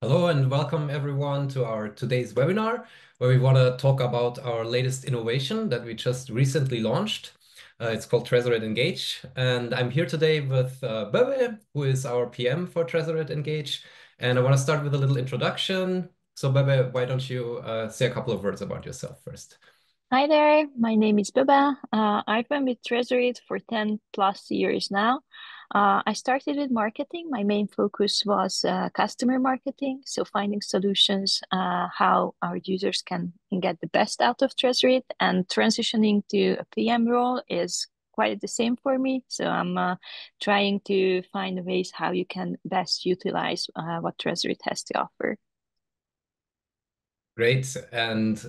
Hello and welcome everyone to our today's webinar, where we want to talk about our latest innovation that we just recently launched. Uh, it's called Tresorit Engage, and I'm here today with uh, Böbe, who is our PM for Tresorit Engage. And I want to start with a little introduction. So Böbe, why don't you uh, say a couple of words about yourself first? Hi there, my name is Böbe. Uh, I've been with Tresorit for 10 plus years now. Uh, I started with marketing. My main focus was uh, customer marketing, so finding solutions uh, how our users can get the best out of Tresorit, and transitioning to a PM role is quite the same for me. So I'm uh, trying to find ways how you can best utilize uh, what Tresorit has to offer. Great, and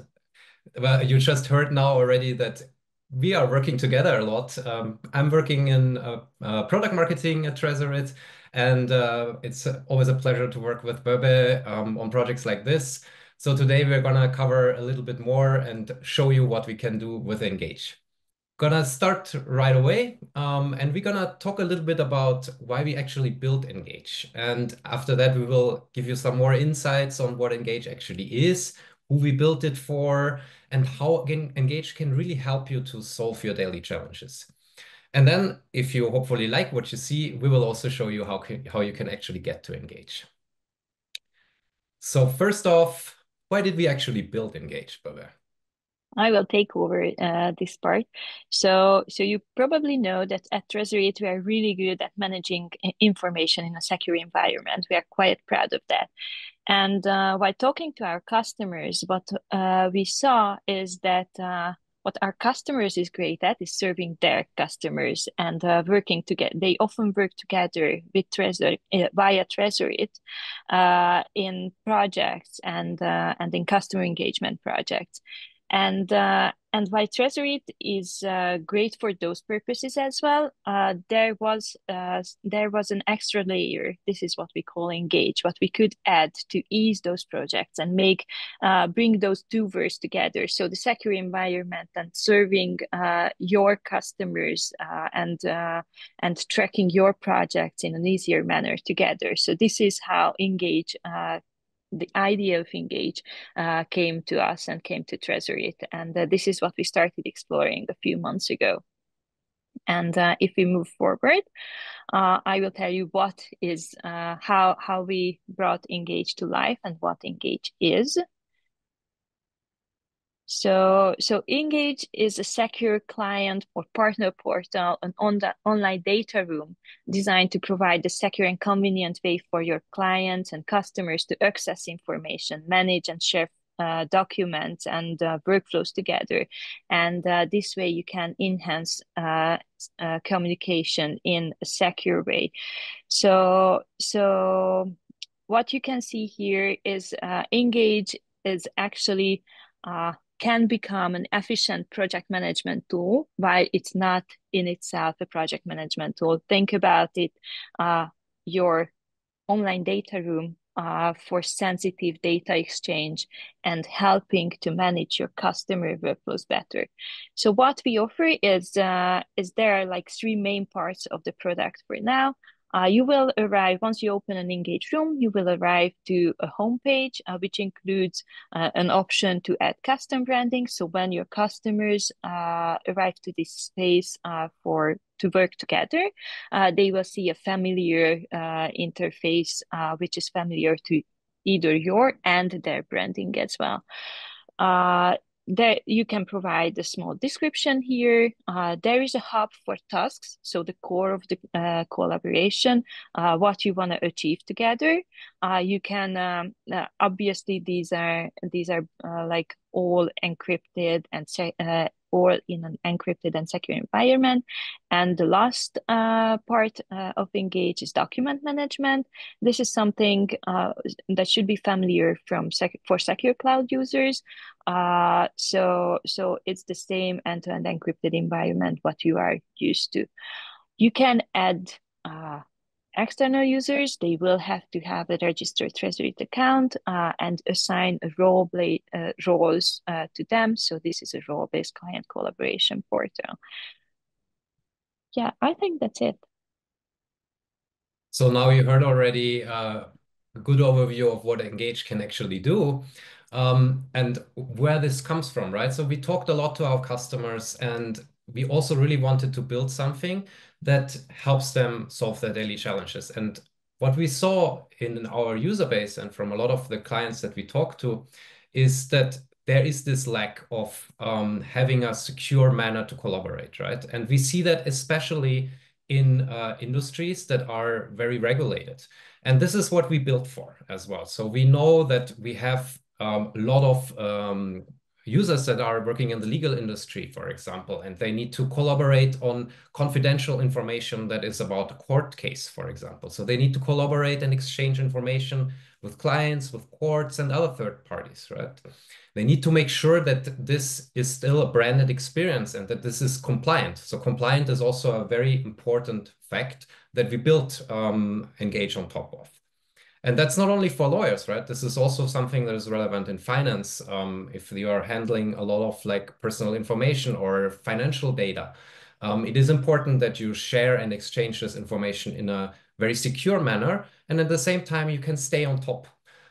well, you just heard now already that we are working together a lot. Um, I'm working in uh, uh, product marketing at Tresorit, and uh, it's always a pleasure to work with Böbe um, on projects like this. So today we're gonna cover a little bit more and show you what we can do with Engage. Gonna start right away, um, and we're gonna talk a little bit about why we actually built Engage. And after that, we will give you some more insights on what Engage actually is, who we built it for, and how Engage can really help you to solve your daily challenges. And then if you hopefully like what you see, we will also show you how, can, how you can actually get to Engage. So first off, why did we actually build Engage, Böbe? I will take over uh, this part. So, so you probably know that at Tresorit we are really good at managing information in a secure environment. We are quite proud of that. And uh, while talking to our customers, what uh, we saw is that uh, what our customers is great at is serving their customers and uh, working together. They often work together with Trezor uh, via Tresorit uh, in projects and and in customer engagement projects and uh, and while Tresorit is uh, great for those purposes as well, uh, there was uh, there was an extra layer. This is what we call engage. What we could add to ease those projects and make uh, bring those two words together. So the secure environment and serving uh, your customers and and tracking your projects in an easier manner together. So this is how engage the idea of engage uh, came to us and came to Tresorit and uh, this is what we started exploring a few months ago. And uh, if we move forward uh, i will tell you what is uh, how how we brought engage to life and what engage is so, so Engage is a secure client or partner portal, an on online data room designed to provide a secure and convenient way for your clients and customers to access information, manage and share uh, documents and uh, workflows together. And uh, this way you can enhance uh, uh, communication in a secure way. So, so what you can see here is uh, Engage is actually can become an efficient project management tool while it's not in itself a project management tool. Think about it, uh, your online data room uh, for sensitive data exchange and helping to manage your customer workflows better. So what we offer is, uh, is there are like three main parts of the product for now. Uh, you will arrive once you open an engage room you will arrive to a homepage uh, which includes uh, an option to add custom branding. So when your customers uh, arrive to this space uh, for to work together uh, they will see a familiar interface which is familiar to either your and their branding as well there you can provide a small description here. Uh, there is a hub for tasks, so the core of the uh, collaboration, uh, what you want to achieve together. Uh, you can um, uh, obviously these are these are uh, like all encrypted and or in an encrypted and secure environment. And the last uh, part uh, of Engage is document management. This is something uh, that should be familiar from sec for secure cloud users. Uh, so, so it's the same end-to-end -end encrypted environment what you are used to. You can add uh, external users, they will have to have a registered Tresorit account uh, and assign role uh, roles uh, to them. So this is a role-based client collaboration portal. Yeah, I think that's it. So now you heard already uh, a good overview of what Engage can actually do um, and where this comes from, right? So we talked a lot to our customers and we also really wanted to build something that helps them solve their daily challenges. And what we saw in our user base and from a lot of the clients that we talked to is that there is this lack of um, having a secure manner to collaborate, right? And we see that especially in uh, industries that are very regulated. And this is what we built for as well. So we know that we have um, a lot of um, users that are working in the legal industry, for example, and they need to collaborate on confidential information that is about a court case, for example. So they need to collaborate and exchange information with clients, with courts, and other third parties, right? They need to make sure that this is still a branded experience and that this is compliant. So compliant is also a very important fact that we built um, Engage on top of. And that's not only for lawyers, right? This is also something that is relevant in finance. Um, if you are handling a lot of like personal information or financial data, um, it is important that you share and exchange this information in a very secure manner. And at the same time, you can stay on top.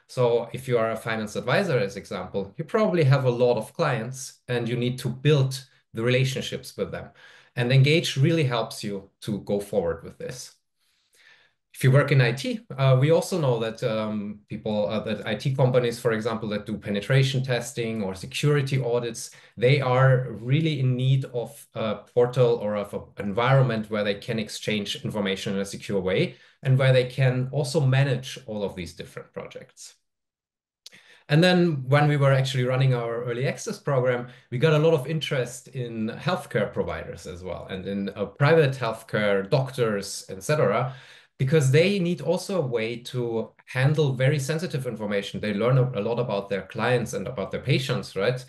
So if you are a finance advisor, as example, you probably have a lot of clients and you need to build the relationships with them. And Engage really helps you to go forward with this if you work in IT, uh, we also know that um, people, uh, that IT companies, for example, that do penetration testing or security audits, they are really in need of a portal or of an environment where they can exchange information in a secure way and where they can also manage all of these different projects. And then when we were actually running our early access program, we got a lot of interest in healthcare providers as well, and in uh, private healthcare, doctors, etc because they need also a way to handle very sensitive information. They learn a lot about their clients and about their patients, right?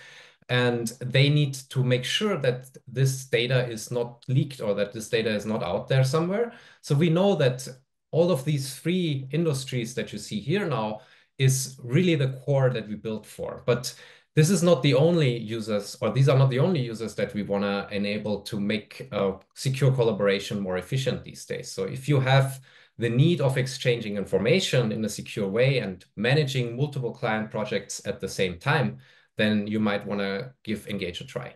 And they need to make sure that this data is not leaked or that this data is not out there somewhere. So we know that all of these three industries that you see here now is really the core that we built for. But this is not the only users, or these are not the only users that we want to enable to make uh, secure collaboration more efficient these days. So if you have the need of exchanging information in a secure way and managing multiple client projects at the same time, then you might want to give Engage a try.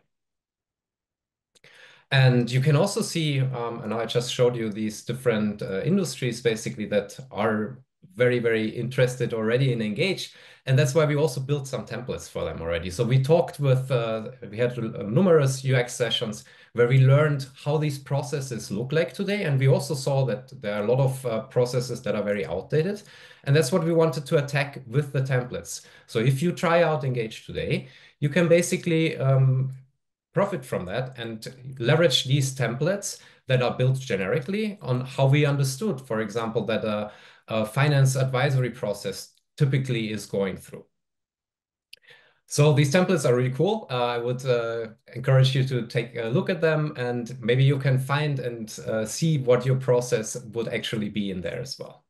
And you can also see, um, and I just showed you these different uh, industries basically that are very, very interested already in Engage. And that's why we also built some templates for them already. So we talked with, uh, we had uh, numerous UX sessions where we learned how these processes look like today. And we also saw that there are a lot of uh, processes that are very outdated. And that's what we wanted to attack with the templates. So if you try out Engage today, you can basically um, profit from that and leverage these templates that are built generically on how we understood, for example, that a, a finance advisory process typically is going through. So these templates are really cool. Uh, I would uh, encourage you to take a look at them and maybe you can find and uh, see what your process would actually be in there as well.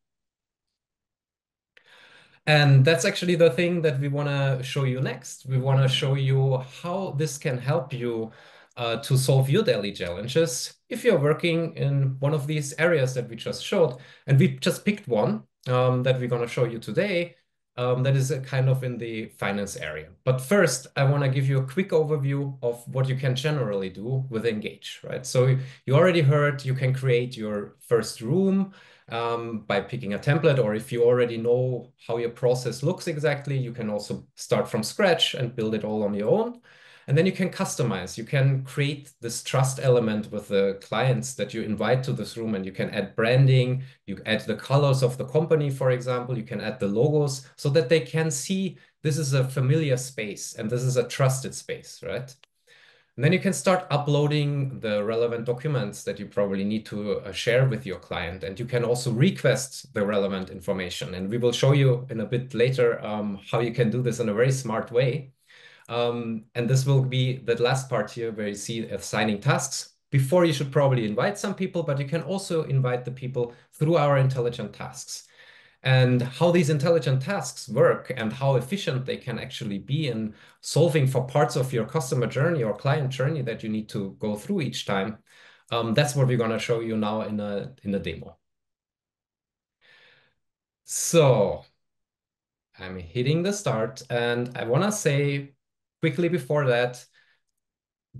And that's actually the thing that we want to show you next. We want to show you how this can help you uh, to solve your daily challenges if you're working in one of these areas that we just showed. And we just picked one um, that we're going to show you today um, that is kind of in the finance area. But first, I want to give you a quick overview of what you can generally do with Engage, right? So you already heard you can create your first room um, by picking a template, or if you already know how your process looks exactly, you can also start from scratch and build it all on your own. And then you can customize. You can create this trust element with the clients that you invite to this room and you can add branding, you add the colors of the company, for example, you can add the logos so that they can see this is a familiar space and this is a trusted space, right? And then you can start uploading the relevant documents that you probably need to uh, share with your client. And you can also request the relevant information. And we will show you in a bit later um, how you can do this in a very smart way. Um, and this will be the last part here where you see assigning tasks. Before you should probably invite some people, but you can also invite the people through our intelligent tasks. And how these intelligent tasks work and how efficient they can actually be in solving for parts of your customer journey or client journey that you need to go through each time. Um, that's what we're going to show you now in a, in a demo. So I'm hitting the start. And I want to say quickly before that,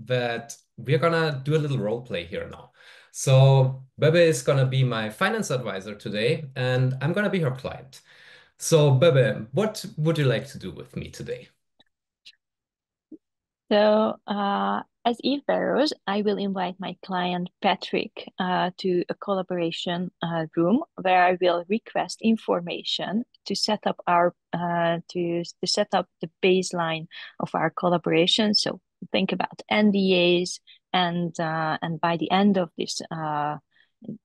that we're to do a little role play here now. So Böbe is to be my finance advisor today, and I'm to be her client. So Böbe, what would you like to do with me today? So uh, as Eve Barrows, I will invite my client Patrick uh, to a collaboration uh, room where I will request information to set up our uh, to to set up the baseline of our collaboration. So think about NDAs, and uh, and by the end of this uh,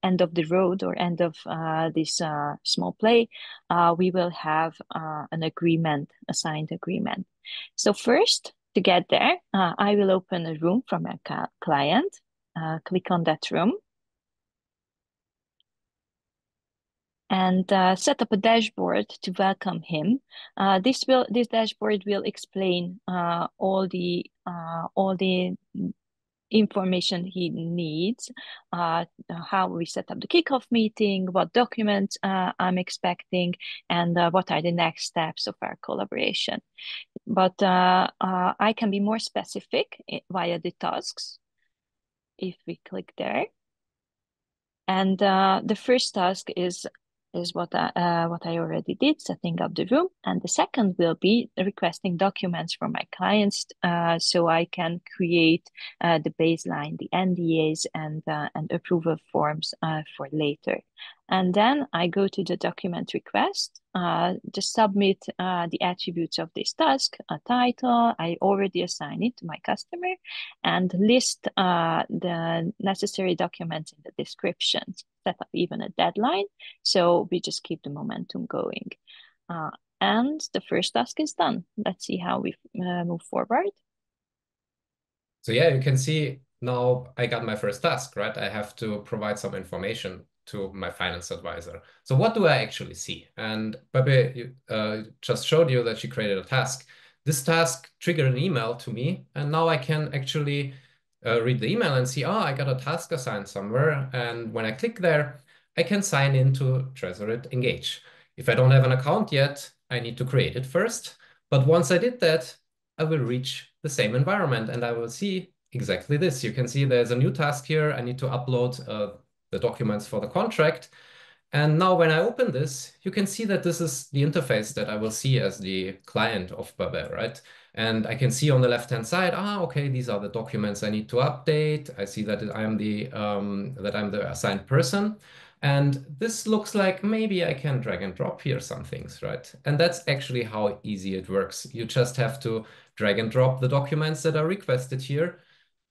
end of the road or end of uh, this uh, small play, uh, we will have uh, an agreement, a signed agreement. So first, to get there, I will open a room from a client. Click on that room. And uh, set up a dashboard to welcome him. Uh, this will this dashboard will explain uh, all the uh, all the information he needs, uh, how we set up the kickoff meeting, what documents uh, I'm expecting, and uh, what are the next steps of our collaboration. But uh, uh, I can be more specific eh, via the tasks if we click there. And the first task is is what I, uh, what I already did, setting up the room. And the second will be requesting documents from my clients uh, so I can create uh, the baseline, the NDAs and, uh, and approval forms uh, for later. And then I go to the document request, uh, just submit uh, the attributes of this task, a title, I already assign it to my customer, and list uh, the necessary documents in the description, set up even a deadline. So we just keep the momentum going. Uh, and the first task is done. Let's see how we uh, move forward. So yeah, you can see now I got my first task, right? I have to provide some information to my finance advisor. So what do I actually see? And Böbe uh, just showed you that she created a task. This task triggered an email to me, and now I can actually uh, read the email and see, oh, I got a task assigned somewhere. And when I click there, I can sign into Tresorit Engage. If I don't have an account yet, I need to create it first. But once I did that, I will reach the same environment and I will see exactly this. You can see there's a new task here. I need to upload uh, the documents for the contract. And now when I open this, you can see that this is the interface that I will see as the client of Böbe, right? And I can see on the left-hand side, ah, okay, these are the documents I need to update. I see that I'm the um, that I'm the assigned person. And this looks like maybe I can drag and drop here some things, right? And that's actually how easy it works. You just have to drag and drop the documents that are requested here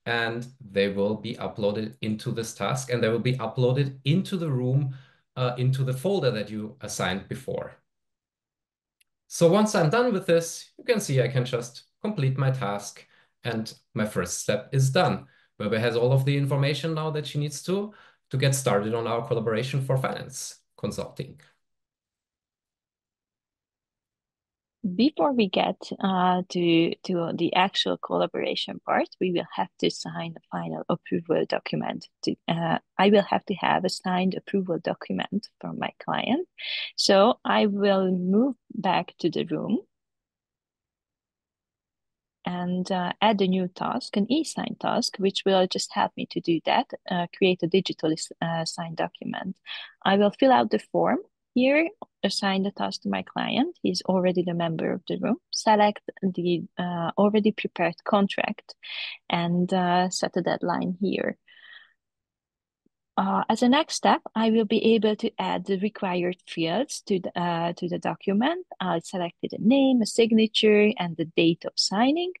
and they will be uploaded into this task and they will be uploaded into the room, uh, into the folder that you assigned before. So once I'm done with this, you can see I can just complete my task and my first step is done. Böbe has all of the information now that she needs to, to get started on our collaboration for finance consulting. Before we get uh, to to the actual collaboration part, we will have to sign a final approval document. To, uh, I will have to have a signed approval document from my client. So I will move back to the room and uh, add a new task, an e-sign task, which will just help me to do that, uh, create a digitally uh, signed document. I will fill out the form here, assign the task to my client. He's already the member of the room. Select the uh, already prepared contract and uh, set a deadline here. Uh, as a next step, I will be able to add the required fields to the, uh, to the document. I selected a name, a signature, and the date of signing,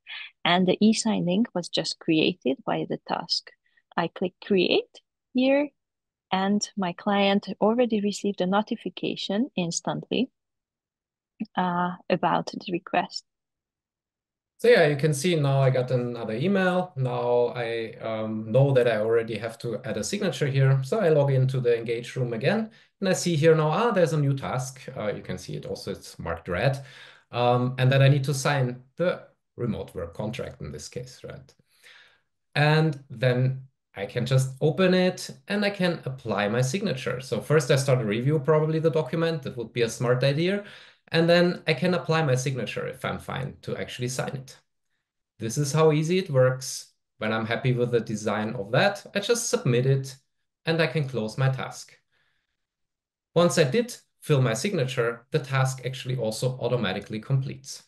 and the e-sign link was just created by the task. I click create here and my client already received a notification instantly uh, about the request. So yeah, you can see now I got another email. Now I um, know that I already have to add a signature here. So I log into the Engage room again, and I see here now, ah, there's a new task. Uh, you can see it also, it's marked red. Um, and then I need to sign the remote work contract in this case, right? And then I can just open it and I can apply my signature. So first I start a review probably the document. That would be a smart idea. and then I can apply my signature if I'm fine to actually sign it. This is how easy it works. When I'm happy with the design of that, I just submit it and I can close my task. Once I did fill my signature, the task actually also automatically completes.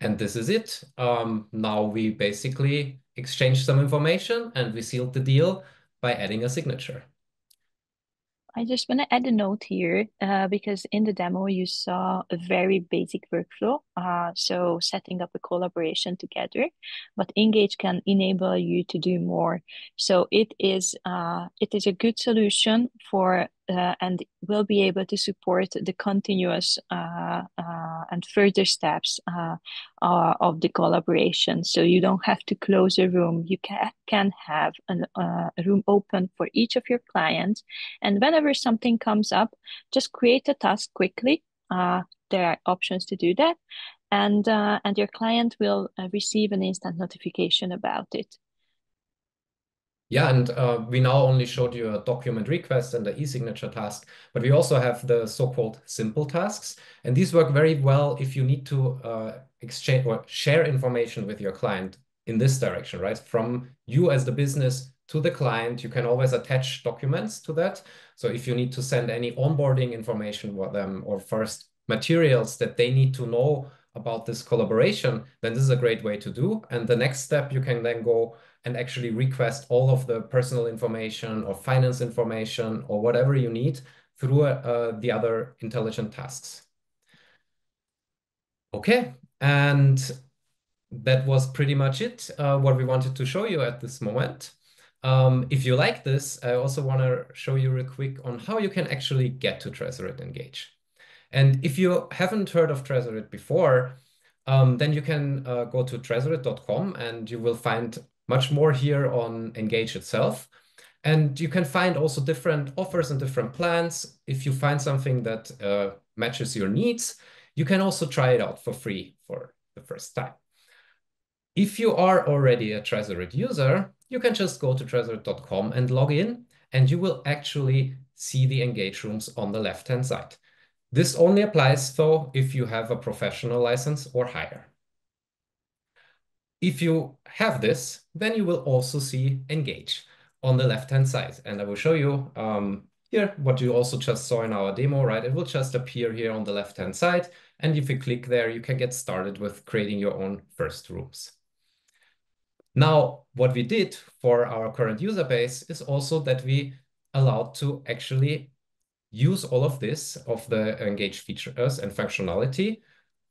And this is it. Um, now we basically exchange some information and we sealed the deal by adding a signature. I just want to add a note here uh, because in the demo you saw a very basic workflow. Uh, so setting up a collaboration together, but Engage can enable you to do more. So it is uh, it is a good solution for uh, and will be able to support the continuous uh, uh, and further steps uh, uh, of the collaboration. So you don't have to close a room. You can, can have uh, a room open for each of your clients. And whenever something comes up, just create a task quickly. there are options to do that. And, and your client will receive an instant notification about it. Yeah, and uh, we now only showed you a document request and the e-signature task, but we also have the so-called simple tasks. And these work very well if you need to uh, exchange or share information with your client in this direction, right? From you as the business to the client, you can always attach documents to that. So if you need to send any onboarding information with them or first materials that they need to know about this collaboration, then this is a great way to do. And the next step, you can then go and actually request all of the personal information or finance information or whatever you need through uh, the other intelligent tasks. Okay, and that was pretty much it, uh, what we wanted to show you at this moment. Um, if you like this, I also want to show you real quick on how you can actually get to Tresorit Engage. And if you haven't heard of Tresorit before, um, then you can uh, go to tresorit.com and you will find much more here on Engage itself. And you can find also different offers and different plans. If you find something that uh, matches your needs, you can also try it out for free for the first time. If you are already a Tresorit user, you can just go to tresorit.com and log in, and you will actually see the Engage rooms on the left-hand side. This only applies, though, if you have a professional license or higher. If you have this, then you will also see engage on the left-hand side. And I will show you um, here what you also just saw in our demo, right? It will just appear here on the left-hand side. And if you click there, you can get started with creating your own first rooms. Now, what we did for our current user base is also that we allowed to actually use all of this of the engage features and functionality,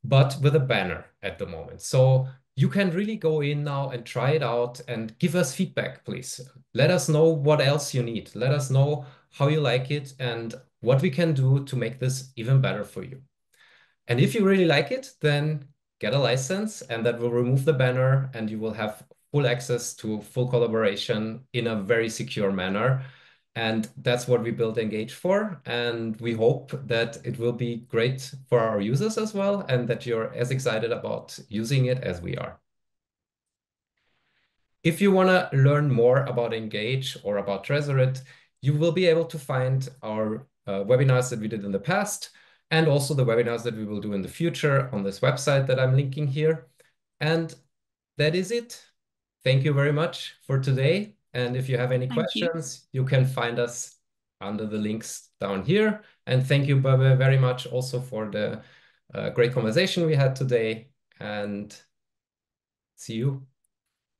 but with a banner at the moment. So you can really go in now and try it out and give us feedback, please. Let us know what else you need. Let us know how you like it and what we can do to make this even better for you. And if you really like it, then get a license and that will remove the banner and you will have full access to full collaboration in a very secure manner. And that's what we built Engage for. And we hope that it will be great for our users as well, and that you're as excited about using it as we are. If you want to learn more about Engage or about Tresorit, you will be able to find our uh, webinars that we did in the past, and also the webinars that we will do in the future on this website that I'm linking here. And that is it. Thank you very much for today. And if you have any thank questions, you. you. can find us under the links down here. And thank you, Böbe, very much also for the uh, great conversation we had today. And see you